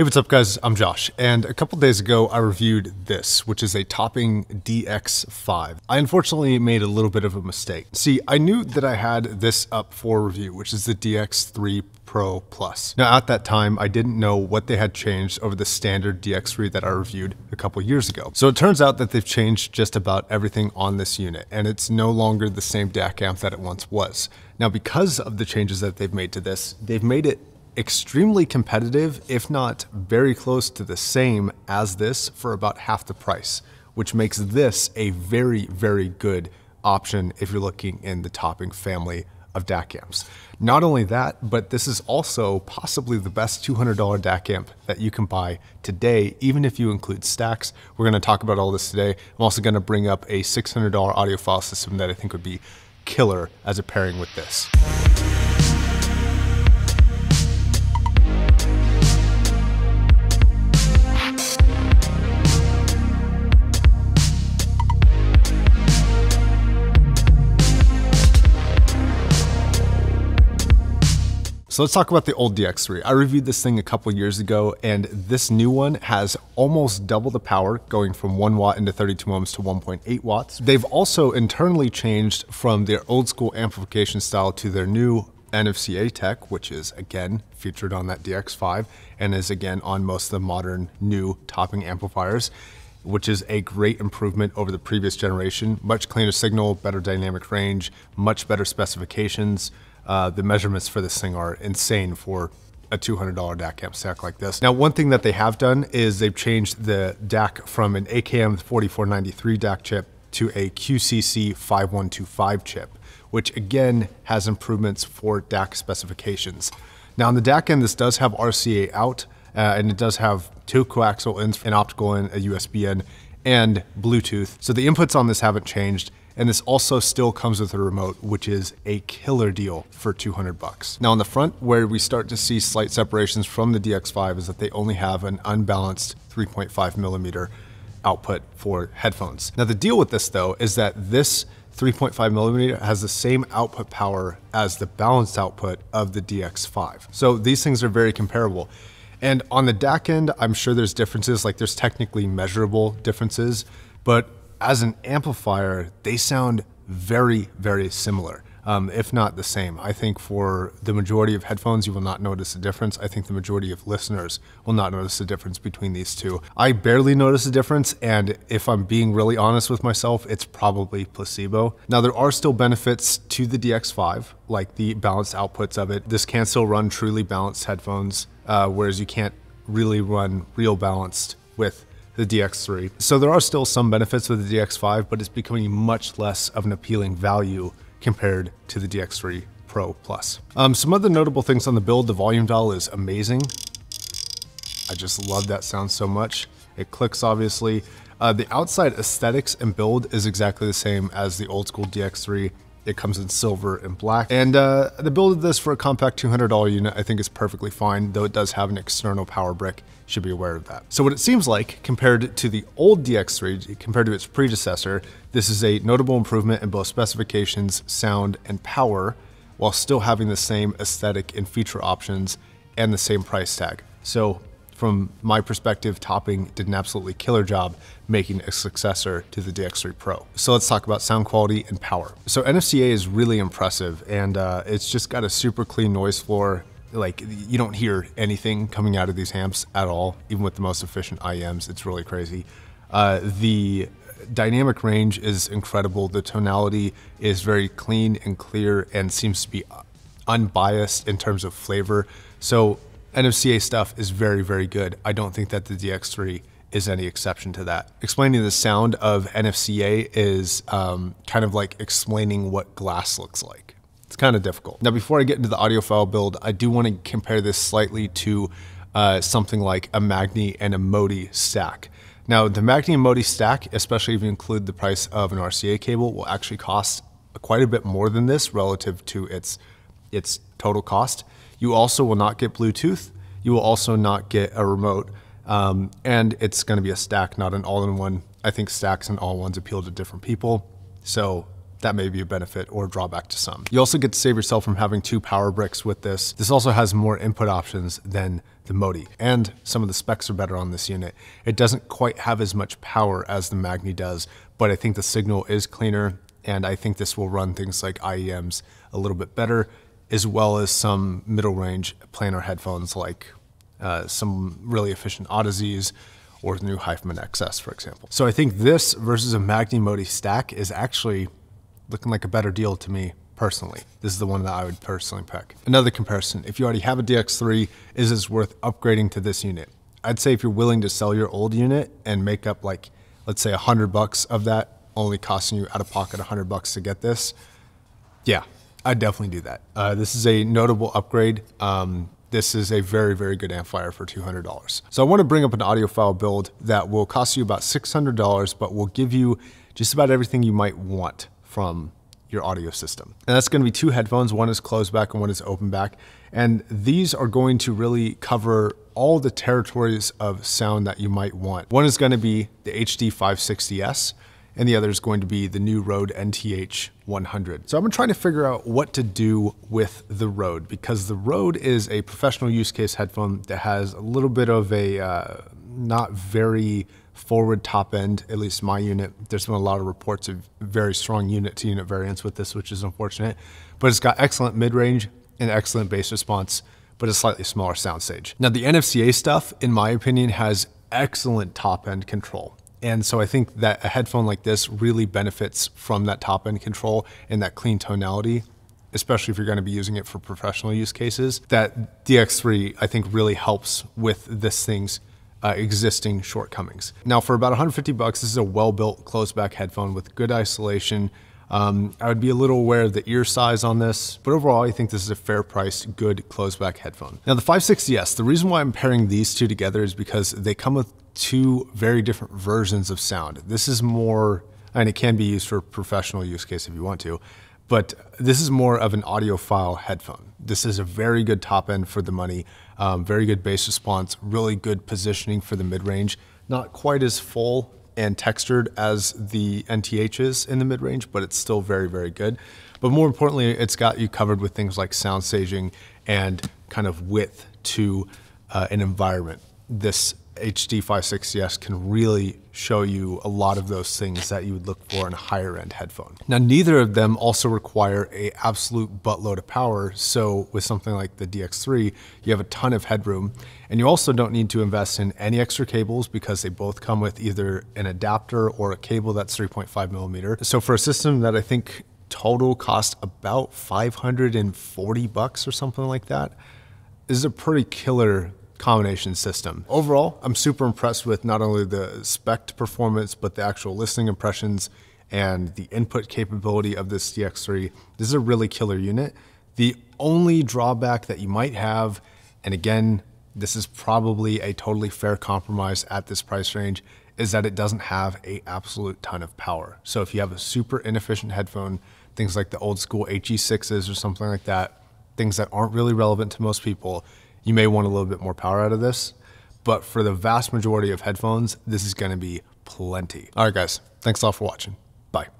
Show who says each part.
Speaker 1: Hey, what's up guys? I'm Josh, and a couple days ago I reviewed this, which is a Topping DX5. I unfortunately made a little bit of a mistake. See, I knew that I had this up for review, which is the DX3 Pro Plus. Now at that time, I didn't know what they had changed over the standard DX3 that I reviewed a couple years ago. So it turns out that they've changed just about everything on this unit, and it's no longer the same DAC amp that it once was. Now because of the changes that they've made to this, they've made it extremely competitive, if not very close to the same as this for about half the price, which makes this a very, very good option if you're looking in the topping family of DAC amps. Not only that, but this is also possibly the best $200 DAC amp that you can buy today, even if you include stacks. We're gonna talk about all this today. I'm also gonna bring up a $600 audio audiophile system that I think would be killer as a pairing with this. So let's talk about the old DX3. I reviewed this thing a couple years ago and this new one has almost double the power going from 1 watt into 32 ohms to 1.8 watts. They've also internally changed from their old school amplification style to their new NFCA tech, which is again featured on that DX5 and is again on most of the modern new topping amplifiers which is a great improvement over the previous generation. Much cleaner signal, better dynamic range, much better specifications, uh, the measurements for this thing are insane for a $200 DAC amp stack like this. Now, one thing that they have done is they've changed the DAC from an AKM 4493 DAC chip to a QCC 5125 chip, which again has improvements for DAC specifications. Now on the DAC end, this does have RCA out, uh, and it does have two coaxial ins, an optical in, a USB in, and Bluetooth. So the inputs on this haven't changed. And this also still comes with a remote, which is a killer deal for 200 bucks. Now on the front, where we start to see slight separations from the DX5 is that they only have an unbalanced 3.5 millimeter output for headphones. Now the deal with this though is that this 3.5 millimeter has the same output power as the balanced output of the DX5. So these things are very comparable. And on the DAC end, I'm sure there's differences, like there's technically measurable differences, but as an amplifier, they sound very, very similar, um, if not the same. I think for the majority of headphones, you will not notice a difference. I think the majority of listeners will not notice a difference between these two. I barely notice a difference, and if I'm being really honest with myself, it's probably placebo. Now, there are still benefits to the DX5, like the balanced outputs of it. This can still run truly balanced headphones, uh, whereas you can't really run real balanced with the DX3. So there are still some benefits with the DX5, but it's becoming much less of an appealing value compared to the DX3 Pro Plus. Um, some other notable things on the build, the volume dial is amazing. I just love that sound so much. It clicks obviously. Uh, the outside aesthetics and build is exactly the same as the old school DX3. It comes in silver and black. And uh, the build of this for a compact $200 unit I think is perfectly fine, though it does have an external power brick. Should be aware of that. So what it seems like, compared to the old DX3, compared to its predecessor, this is a notable improvement in both specifications, sound, and power, while still having the same aesthetic and feature options and the same price tag. So from my perspective, Topping did an absolutely killer job making a successor to the DX3 Pro. So let's talk about sound quality and power. So NFCA is really impressive and uh, it's just got a super clean noise floor. Like you don't hear anything coming out of these amps at all, even with the most efficient IEMs. It's really crazy. Uh, the dynamic range is incredible. The tonality is very clean and clear and seems to be unbiased in terms of flavor. So NFCA stuff is very, very good. I don't think that the DX3 is any exception to that. Explaining the sound of NFCA is um, kind of like explaining what glass looks like. It's kind of difficult. Now, before I get into the audiophile build, I do want to compare this slightly to uh, something like a Magni and a Modi stack. Now, the Magni and Modi stack, especially if you include the price of an RCA cable, will actually cost quite a bit more than this relative to its, its total cost. You also will not get Bluetooth. You will also not get a remote. Um, and it's going to be a stack, not an all-in-one. I think stacks and all-ones appeal to different people. So that may be a benefit or drawback to some. You also get to save yourself from having two power bricks with this. This also has more input options than the Modi, and some of the specs are better on this unit. It doesn't quite have as much power as the Magni does, but I think the signal is cleaner, and I think this will run things like IEMs a little bit better, as well as some middle range planar headphones like uh, some really efficient Audezes or the new Hifiman XS, for example. So I think this versus a Magni Modi stack is actually looking like a better deal to me personally. This is the one that I would personally pick. Another comparison, if you already have a DX3, is it worth upgrading to this unit? I'd say if you're willing to sell your old unit and make up like, let's say a hundred bucks of that, only costing you out of pocket a hundred bucks to get this, yeah, I'd definitely do that. Uh, this is a notable upgrade. Um, this is a very, very good amplifier for $200. So I want to bring up an audiophile build that will cost you about $600, but will give you just about everything you might want from your audio system. And that's going to be two headphones. One is closed back and one is open back. And these are going to really cover all the territories of sound that you might want. One is going to be the HD 560S and the other is going to be the new Rode NTH 100. So been trying to figure out what to do with the Rode because the Rode is a professional use case headphone that has a little bit of a uh, not very forward top end, at least my unit. There's been a lot of reports of very strong unit to unit variance with this, which is unfortunate. But it's got excellent mid range and excellent bass response, but a slightly smaller soundstage. Now, the NFCA stuff, in my opinion, has excellent top end control. And so I think that a headphone like this really benefits from that top end control and that clean tonality, especially if you're going to be using it for professional use cases. That DX3, I think, really helps with this thing's uh, existing shortcomings. Now, for about 150 bucks, this is a well-built closed-back headphone with good isolation. Um, I would be a little aware of the ear size on this, but overall, I think this is a fair priced, good closed-back headphone. Now, the 560S, the reason why I'm pairing these two together is because they come with two very different versions of sound. This is more, and it can be used for professional use case if you want to, but this is more of an audiophile headphone. This is a very good top end for the money, um, very good bass response, really good positioning for the mid range. Not quite as full and textured as the NTH is in the mid range, but it's still very, very good. But more importantly, it's got you covered with things like sound staging and kind of width to uh, an environment. This HD 560S can really show you a lot of those things that you would look for in a higher end headphone. Now, neither of them also require a absolute buttload of power. So with something like the DX3, you have a ton of headroom and you also don't need to invest in any extra cables because they both come with either an adapter or a cable that's 3.5 millimeter. So for a system that I think total cost about 540 bucks or something like that, is a pretty killer combination system. Overall, I'm super impressed with not only the spec performance, but the actual listening impressions and the input capability of this DX3. This is a really killer unit. The only drawback that you might have, and again, this is probably a totally fair compromise at this price range, is that it doesn't have a absolute ton of power. So if you have a super inefficient headphone, things like the old school HE6s or something like that, things that aren't really relevant to most people, you may want a little bit more power out of this. But for the vast majority of headphones, this is going to be plenty. All right, guys, thanks a lot for watching. Bye.